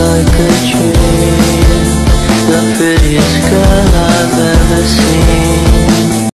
like a dream, the prettiest girl